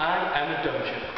I am a township.